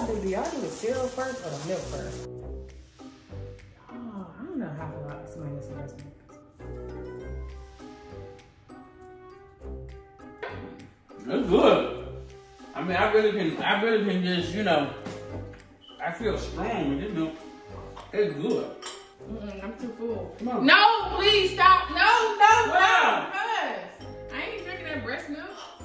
y'all do? Do y'all do the cereal first or the milk first? Oh, I don't know how to explain this investment. It's good. I mean, I really can, I really can just, you know, I feel strong You know. It's good. Mm -mm, I'm too full. No, please stop. No, no, wow. no. Cuz. I ain't drinking that breast milk.